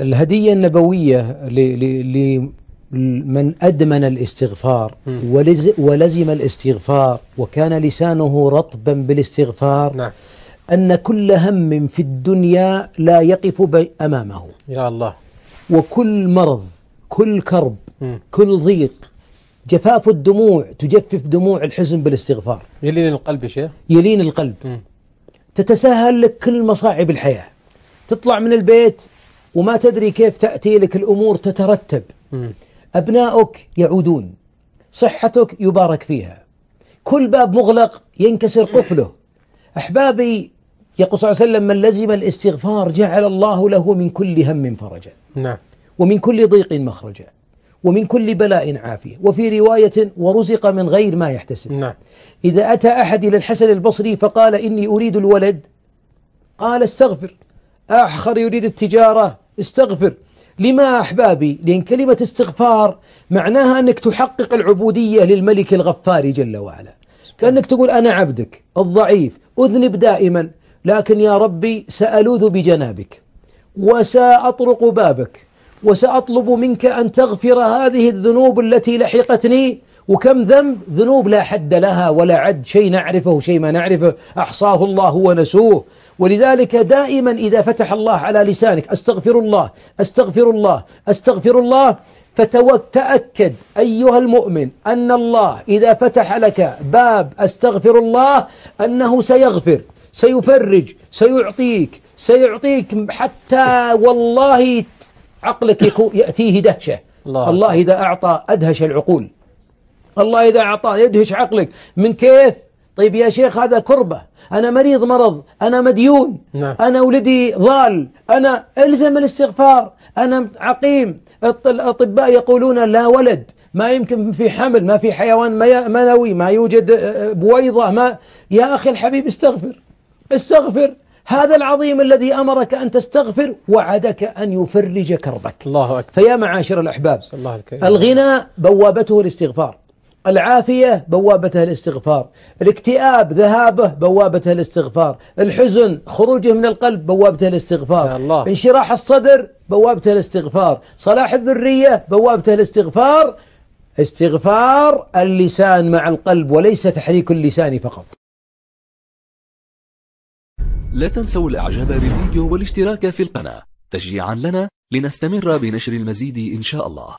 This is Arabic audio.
الهدية النبوية لمن أدمن الاستغفار ولز ولزم الاستغفار وكان لسانه رطبا بالاستغفار نعم. أن كل هم في الدنيا لا يقف أمامه. يا الله. وكل مرض كل كرب. كل ضيق جفاف الدموع تجفف دموع الحزن بالاستغفار. يلين القلب يا شيخ. يلين القلب. تتساهل لك كل مصاعب الحياة. تطلع من البيت وما تدري كيف تأتي لك الأمور تترتب. مم. أبناؤك يعودون صحتك يبارك فيها. كل باب مغلق ينكسر قفله. أحبابي يقول صلى الله عليه وسلم من لزم الاستغفار جعل الله له من كل هم فرجا. نعم. ومن كل ضيق مخرجا. ومن كل بلاء عافية. وفي رواية ورزق من غير ما يحتسب. نعم. إذا أتى أحد إلى الحسن البصري فقال إني أريد الولد. قال استغفر. آخر يريد التجارة. استغفر. لما أحبابي؟ لأن كلمة استغفار معناها أنك تحقق العبودية للملك الغفار جل وعلا. كأنك تقول أنا عبدك الضعيف أذنب دائما لكن يا ربي سألوذ بجنابك وسأطرق بابك وسأطلب منك أن تغفر هذه الذنوب التي لحقتني وكم ذنب؟ ذنوب لا حد لها ولا عد. شيء نعرفه شيء ما نعرفه. أحصاه الله ونسوه. ولذلك دائما إذا فتح الله على لسانك أستغفر الله أستغفر الله أستغفر الله فتأكد أيها المؤمن أن الله إذا فتح لك باب أستغفر الله أنه سيغفر سيفرج سيعطيك سيعطيك حتى والله عقلك يأتيه دهشة. الله. الله إذا أعطى أدهش العقول. الله إذا أعطى يدهش عقلك. من كيف؟ طيب يا شيخ هذا كربة. أنا مريض مرض. أنا مديون. نعم. أنا ولدي ضال. أنا ألزم الاستغفار. أنا عقيم. الأطباء يقولون لا ولد. ما يمكن في حمل ما في حيوان منوي ما يوجد آه، بويضة ما. يا أخي الحبيب استغفر. استغفر. هذا العظيم الذي أمرك أن تستغفر وعدك أن يفرج كربك. الله أكبر. فيا معاشر الأحباب الله الكريم الغنى بوابته الاستغفار العافية بوابتها الاستغفار الاكتئاب ذهابه بوابتها الاستغفار الحزن خروجه من القلب بوابته الاستغفار الله. انشراح الصدر بوابته الاستغفار صلاح الذرية بوابته الاستغفار استغفار اللسان مع القلب وليس تحريك اللسان فقط. لا تنسوا الإعجاب بالفيديو والاشتراك في القناة. تشجيعا لنا لنستمر بنشر المزيد إن شاء الله.